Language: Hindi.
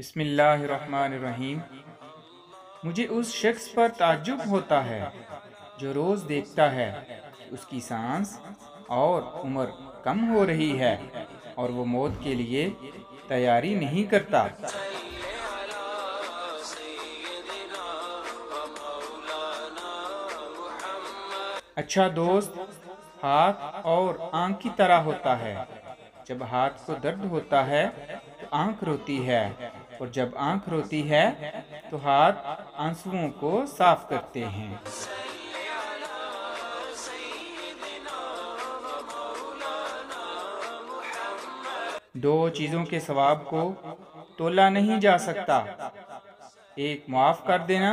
बिस्मिल्लाहिर्रहमानिर्रहीम। मुझे उस शख्स पर ताज्जुब होता है, जो रोज़ देखता है उसकी सांस और उम्र कम हो रही है और वो मौत के लिए तैयारी नहीं करता। अच्छा दोस्त, हाथ और आँख की तरह होता है। जब हाथ को दर्द होता है तो आँख रोती है। और जब आँख रोती है तो हाथ आंसुओं को साफ़ करते हैं। दो चीज़ों के सवाब को तोला नहीं जा सकता। एक माफ़ कर देना